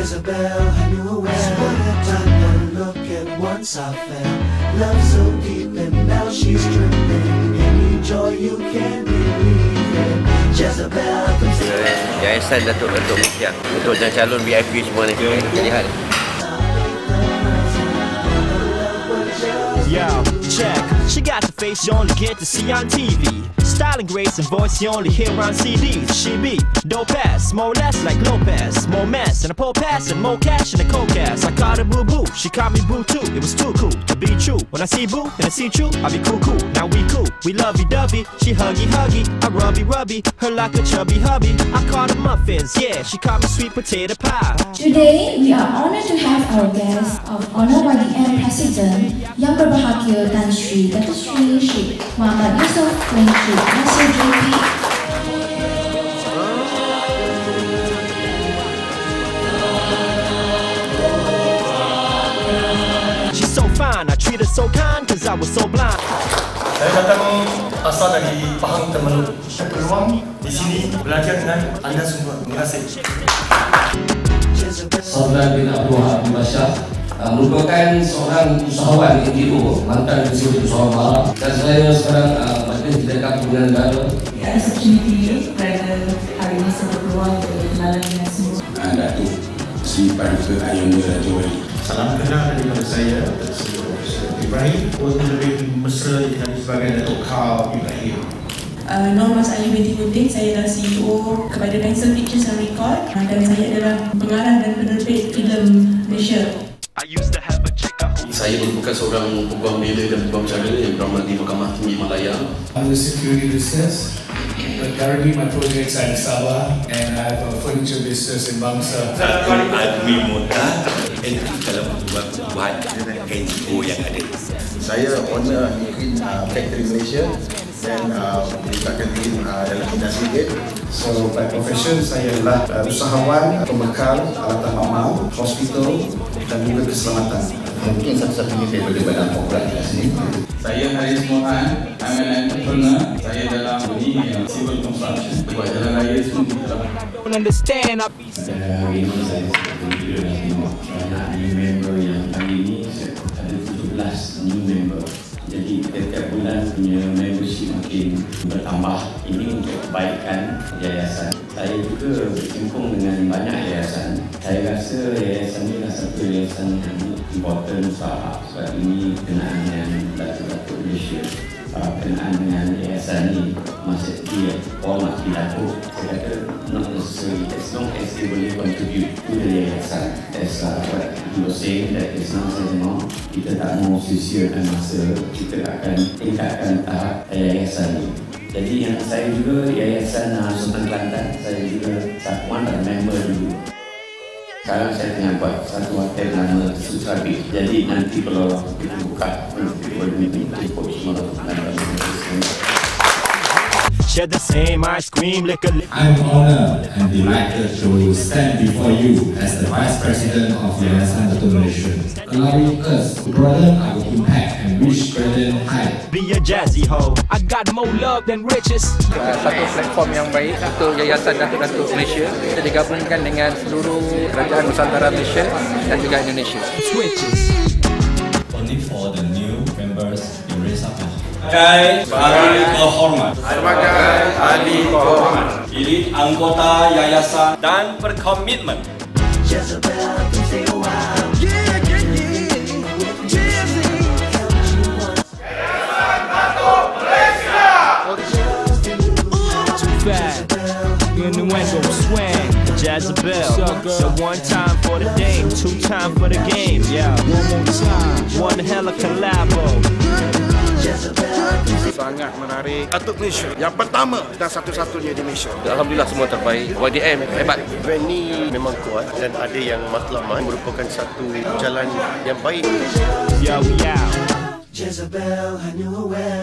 Jezebel, I knew her well. One time, one look, and once I fell. Love so deep, and now she's dripping. Any joy you can believe in. Jezebel, come say. Yayasan Datuk Datuk Mukhtar Untuk calon VIP semua ni Lihat Yo, got the face you only get to see on TV. Style and grace and voice you only hear on CDs. She be dope ass, more or less like Lopez. More mess and a pole pass and more cash and a cold cast. I called her boo boo, she called me boo too. It was too cool to be true. When I see boo and I see true, I be cool cool. Now we cool, we lovey dovey. She huggy huggy, I rubby rubby. Her like a chubby hubby. I call her muffins, yeah. She called me sweet potato pie. Today, we are honored to have our guest of Honor by the YDM President Yang Berbahagia Tan Sri Sri Sheikh Muhammad Yusof Tuan Sri Nasir JP I treat her so kind cause I was so blind. Saya datang asal dari Pahang Temerloh. Saya peluang di sini belajar dengan anda semua. Terima kasih. Saudara bin Abdul Habib Basyar uh, merupakan seorang usahawan NGO mantan Ketua Usahawan Malam dan saya sekarang uh, Majlis Dekat Pembinaan Negara ada opportunity kerana hari ini saya berpeluang berkenalan dengan semua. uh, Datuk Sri Paduka Ayunda Raja Wali. Salam kenal daripada saya, Ibrahim. Pun lebih mesra dikenali sebagai Datuk Karl Ibrahim. Uh, nama Mas Ali binti Puting, saya adalah CEO kepada Pencil Pictures and Record dan saya adalah pengarah dan penerbit filem Malaysia. I used to have a chick I Saya merupakan seorang peguam bela dan peguam cara yang beramal di Mahkamah Tinggi Malaya I'm the security business, but currently my projects are in Sabah and I have a furniture business in Bangsa. Satu Adwi Muda entry dalam buat NGO yang ada. Saya owner Nikin uh, Factory Malaysia dan uh, melibatkan diri uh, dalam industri gate. So by profession saya adalah uh, usahawan, pembekal, alatan amal, hospital dan juga keselamatan. Mungkin satu-satunya daripada badan korporat di sini. Saya Haris Mohan, I'm an entrepreneur. Saya dalam dunia civil construction. Buat jalan raya semua kita dalam. don't understand. I be Dan hari ini saya sebagai banyak new member yang kali ini saya ada 17 new member. Jadi setiap bulan punya membership makin bertambah. Ini untuk kebaikan yayasan. Saya juga berkecimpung dengan banyak yayasan. Saya rasa yayasan ini adalah satu yayasan yang important sebab sebab ini kenaan dengan Datuk-Datuk Malaysia. Uh, kenaan dengan yayasan ini masa dia hormat di Datuk saya kata not necessarily as long as they boleh contribute to the yayasan as uh, what he was saying that as long as memang kita tak mau sia-siakan masa kita akan tingkatkan tahap yayasan ini jadi yang saya juga yayasan uh, Sultan Kelantan saya juga of the member dulu sekarang saya tengah buat satu hotel nama Sutra Beach. Jadi nanti kalau kita buka, nanti boleh minta semua share the same ice cream, liquor, liquor. I'm honored and delighted to stand before you as the Vice President of Yayasan Datuk Malaysia, allowing us to broaden our impact and reach greater heights. Be a jazzy hoe. I got more love than riches. satu platform yang baik untuk Yayasan Datuk-Datuk Malaysia kita digabungkan dengan seluruh kerajaan Nusantara Malaysia dan juga Indonesia. Switches. Sebagai ahli kehormat Sebagai ahli kehormat. Pilih anggota yayasan Dan berkomitmen Jezebel. Innuendo swing. So one time for the dame, two time for the game. Yeah. One more time. One hella collabo. Sangat menarik. Datuk Malaysia yang pertama dan satu-satunya di Malaysia. Alhamdulillah semua terbaik YDM hebat Event ni memang kuat dan ada yang matlamat merupakan satu jalan yang baik. Yo, we out. Jezebel, I knew her well.